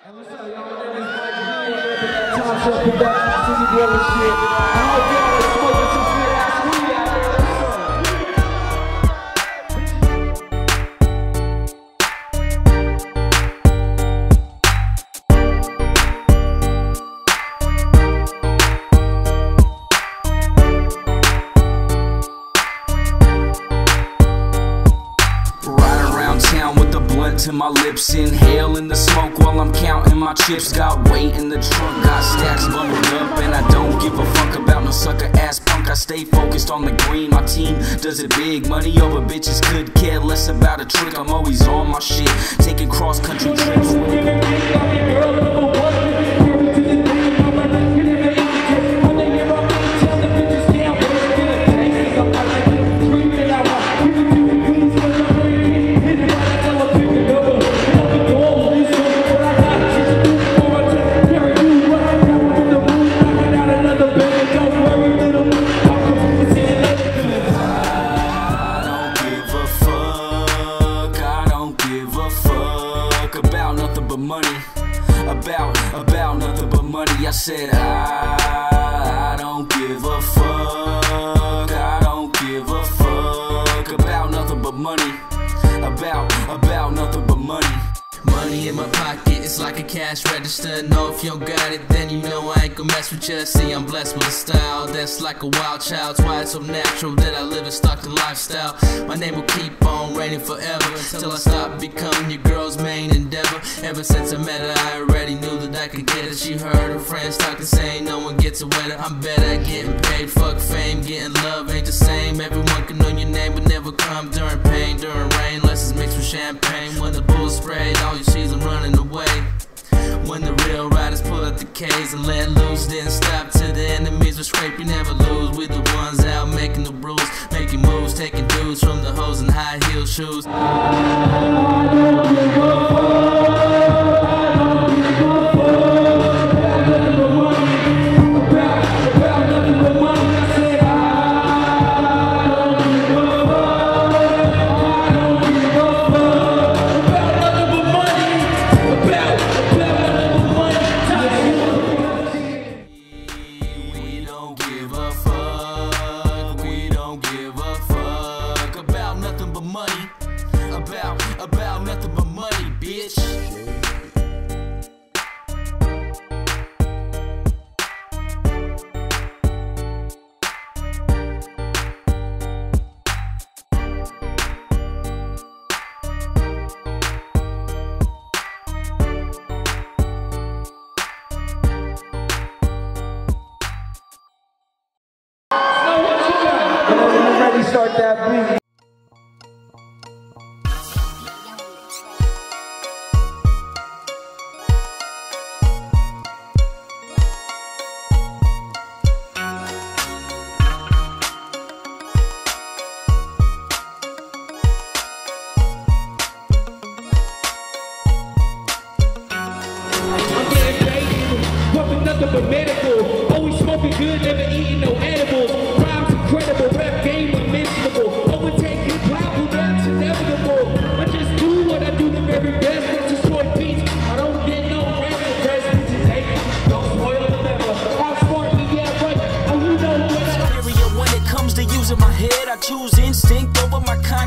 Hey, what's up, y'all? My name is Mike. Repping Top Shelf Productions, City Dwellaz shit. I hope y'all are smoking to my lips, inhaling the smoke while I'm counting my chips. Got weight in the trunk, got stacks bundled up, and I don't give a fuck about no sucker ass punk. I stay focused on the green. My team does it big, money over bitches could care less about a trick. I'm always on my shit, taking cross country trips. Said Money in my pocket, it's like a cash register. Know if you don't got it, then you know I ain't gon' mess with you. See, I'm blessed with a style that's like a wild child's. Why it's so natural that I live a Stockton lifestyle. My name will keep on raining forever until I stop becoming your girl's main endeavor. Ever since I met her, I already knew that I could get it. She heard her friends talking, saying no one gets it wetter. I'm better getting paid. Fuck fame, getting love ain't the same. Everyone can know your name, but never come during pain, during rain, unless it's mixed with champagne. When the bull's sprayed, all you K's and let loose, then stop to the enemies we scrape, you never lose. We the ones out making the rules, making moves, taking dudes from the hoes in high heel shoes. But money. About, about nothing but money, bitch. Start that beat.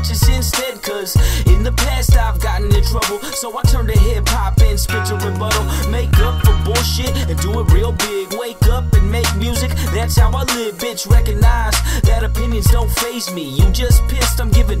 Conscience instead. Cause in the past I've gotten in trouble. So I turn to hip hop and spit a rebuttal. Make up for bullshit and do it real big. Wake up and make music. That's how I live, bitch. Recognize that opinions don't phase me. You just pissed, I'm giving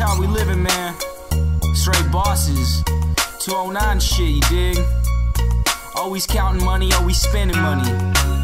how we living, man. Straight bosses. 209 shit, you dig? Always counting money, always spending money.